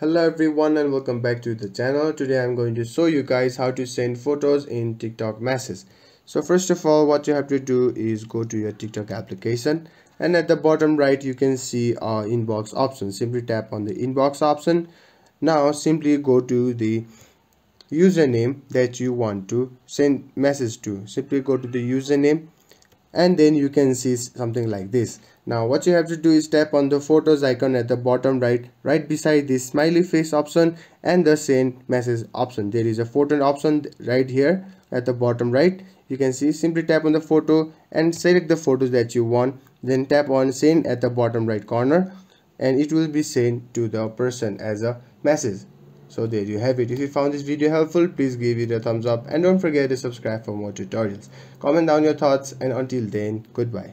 hello everyone and welcome back to the channel. Today i'm going to show you guys how to send photos in tiktok messages so first of all what you have to do is go to your tiktok application and at the bottom right you can see our inbox option simply tap on the inbox option. Now simply go to the username that you want to send message to. Simply go to the username and then you can see something like this. Now what you have to do is tap on the photos icon at the bottom right right beside the smiley face option and the send message option. There is a photo option right here at the bottom right. You can see simply tap on the photo and select the photos that you want then tap on send at the bottom right corner and it will be sent to the person as a message so there you have it. If you found this video helpful please give it a thumbs up. And don't forget to subscribe for more tutorials. Comment down your thoughts and until then goodbye